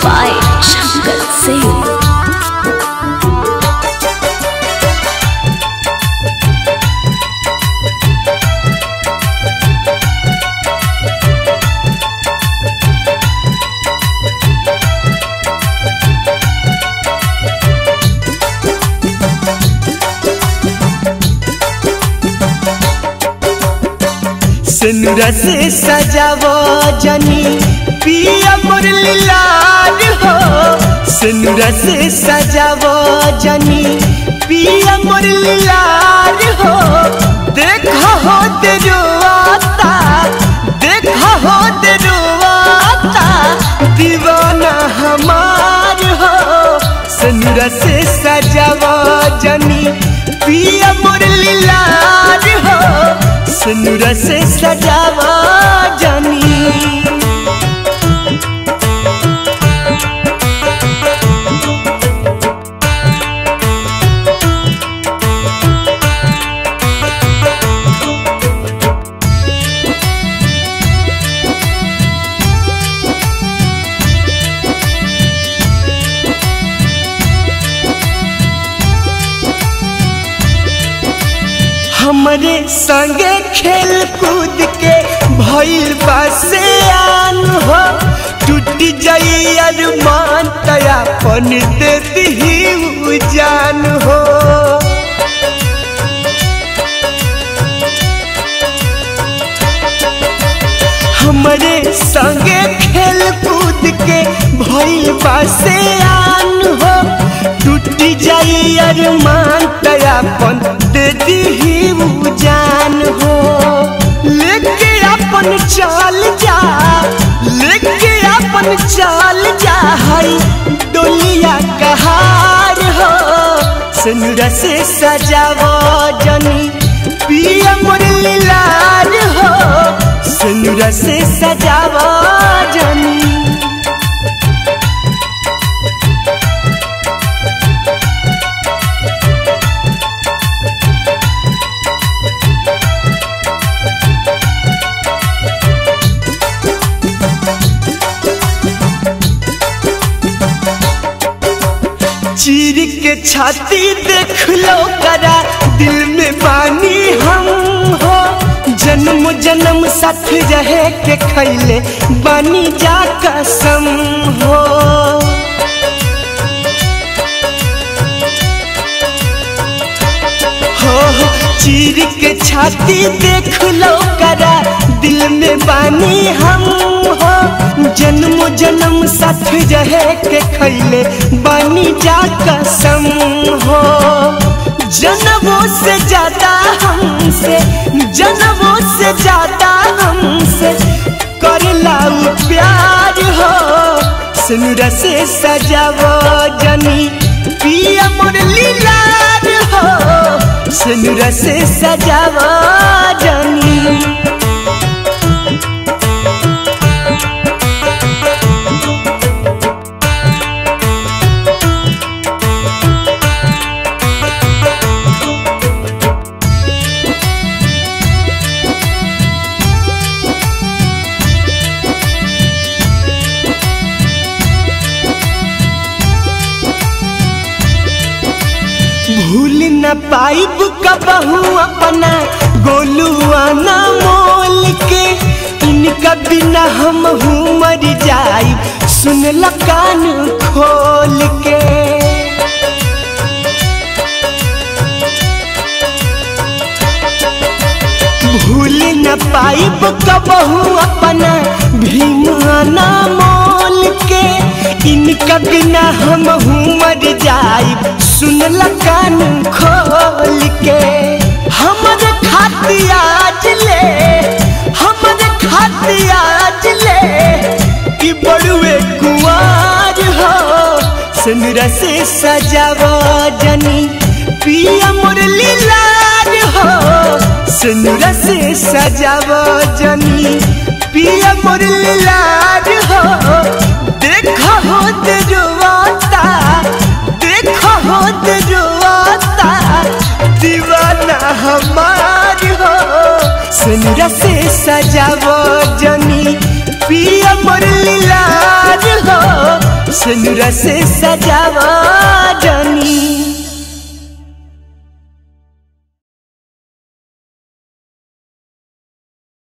by Shankar Singh. सिनुरा से सजावो जनी। पिया मुरली लाल हो। सिनुरा से सजावो जनी। पिया मुरली लाल हो। देखा हो तेरुआता देखा हो तेरुआता दीवाना हमार हो। सिनुरा से सजावो जनी। पिया मुरली लाल सिनुरा से सजावा। हमरे संगे खेल कूद के भइल बासे आन हो। टूट जाई अरमान तयापन दे दी जान हो। हमरे संगे खेल कूद के भइल बासे आन हो। टूट जाई अरमान तयापन दे दी जान चाल जा, लेके अपन चाल जा हई। डोलिया कहार हो सिनुरा से सजावो जनी। पिया मुरली लाल हो सिनुरा से सजावो जनी। चीर के छाती देख लो करा। दिल में बानी हम हो। जन्म जन्म साथ रहे के खैले। बानी जा कसम हो हो। चीर के छाती देख लो करा, दिल में बानी हम हो। जन्म जन्म साथ रहे के खैले बानी जा कसम हो। जन्मों से ज़्यादा हमसे, जन्मों से ज़्यादा हमसे, कर लाऊ प्यार हो। सिनुरा से सजावो जनी, पिया मुरली लाल सिनुरा से सजावा जनी। न पाइब कबहू अपना, गोलुआ न मोल के इनका बिना हम हूँ मर जाई, सुन ल कान खोल के भूल न पाइब कबहू अपना, भीमा न मोल के इनका बिना हम हूँ मर जाई सुन ल कान खोल के। हमर खातियाज ले ले। कि बड़ुए कुआर हो से सजावो जनी। पिया मुरली लाल हो से सजावो जनी। पिया मुरली हमार हो। सिनुरा से सजावो जनी। पिया मुरली लाल हो सिनुरा से सजावा